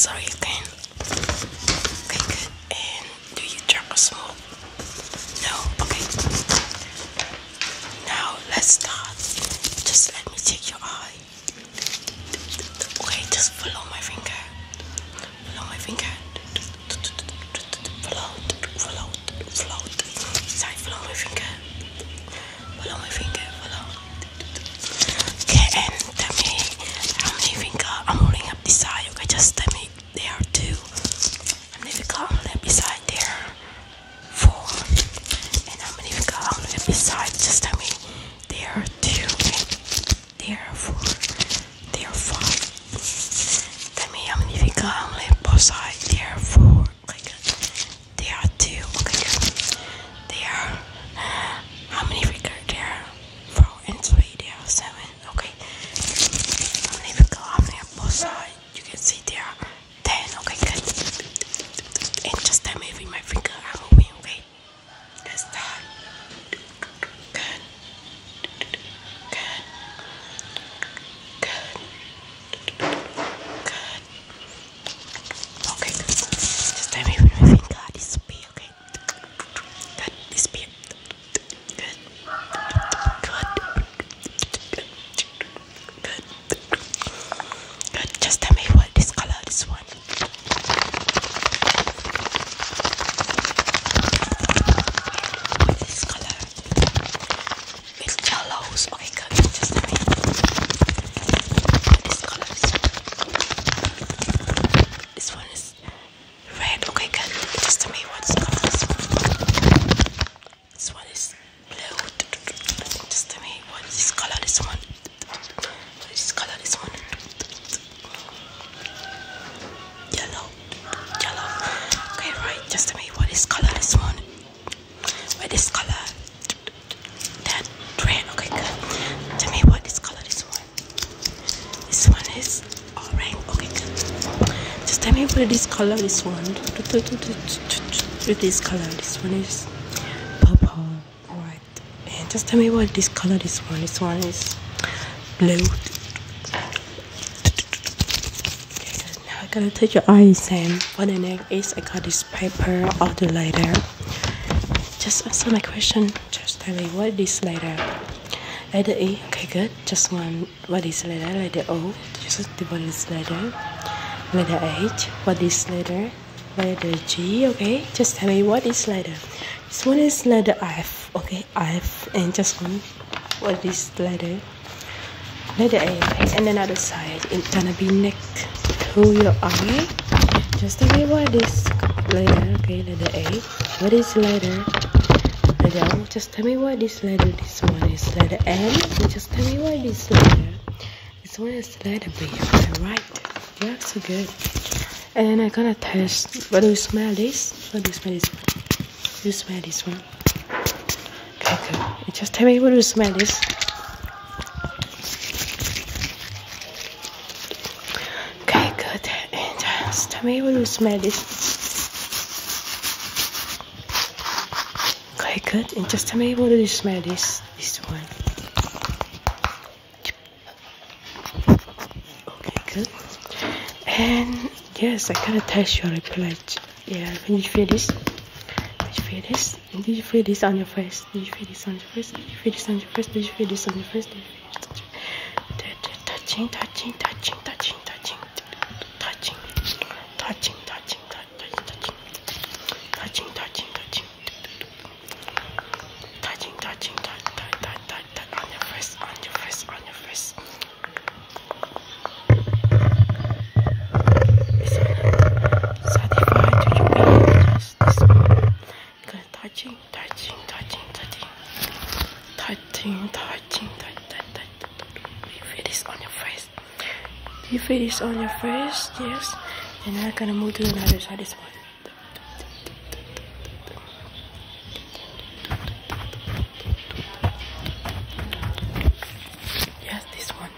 Sorry again. Okay, good. And do you drink or smoke? No? Okay. Now let's start. Just let me check your eye. Okay, just follow my finger. Follow my finger. Follow, follow, follow. Sorry, follow my finger. Follow my finger. Follow. Okay, and tell me how many finger I'm holding up this side. Okay, just tell Just tell me what is color. This one. What is color? That red. Okay, good. Tell me what is color. This one. This one is orange. Okay, good. Just tell me what is color. This one. What is color? This one is purple. Right. And just tell me what this color. This one. This one is blue. Gotta take your eyes and for the next is I got this paper of the letter. Just answer my question. Just tell me what is letter. Letter E. Okay, good. Just one. What is letter? Letter O. Just the what is letter. Letter H. What is letter? Letter G. Okay. Just tell me what is letter. This one is letter F. Okay, F. And just one. What is letter? Letter A. Okay. And another side. It's gonna be next to your eye. Just tell me what is letter. Okay, letter A. What is letter? Letter O. Just tell me what is letter. This one is letter. And just tell me what is letter. This one is letter B. Okay, right. Yeah, so good. And then I'm gonna test. What do you smell this? What do you smell this? Do you smell this one? Okay. And just tell me what do you smell this? Okay, good. And do you smell this? Okay, good. And just tell me do you smell this? This one. Okay, good. And yes, I gotta test your pledge. Yeah, can you feel this? Did you feel this? Did you feel this on your face? Did you feel this on your face? Did you feel this on your face? Did you feel this on your face? Did you feel this on your face? Touching, touching, touching, touching, touching, touching, touching, touching, touching, touching, touching, touching, touching, touch, touch, touch, touch, touch, on your face, on your face, on your face. It's satisfied to your ears. This one. Good touching, touching, touching, touching, touching, touching, touch, touch, touch, touch. Do you feel this on your face? You feel this on your face? Yes. You're not gonna move to another side. This one. This one.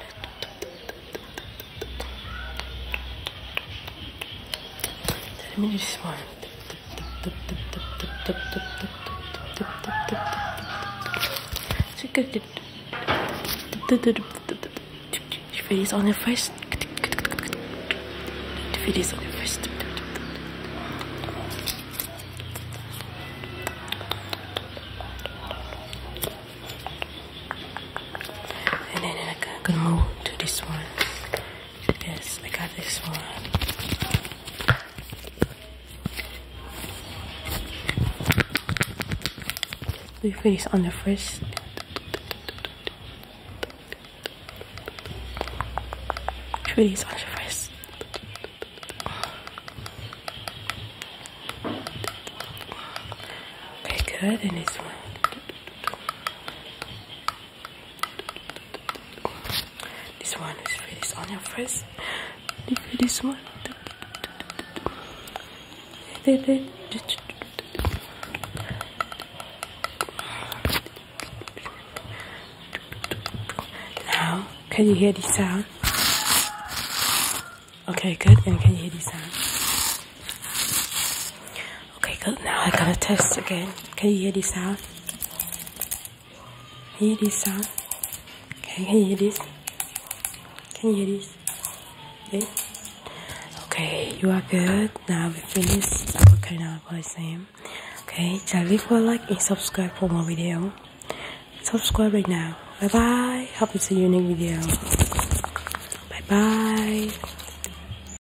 Let this on the face. Face on your face. And then I'm gonna move to this one. Yes, I got this one. We finish on the first. Finish on the good. And this one. This one is finished on your face. This one. Now, can you hear the sound? Okay, good. And can you hear the sound? Okay, good. Now I gotta test again. Can you hear this sound? Can you hear this sound? Okay, can you hear this? Can you hear this? Yeah. Okay, you are good. Now we finished our of voice name. Okay, just leave a like and subscribe for more video. Subscribe right now. Bye bye. Hope it's a unique video. Bye bye.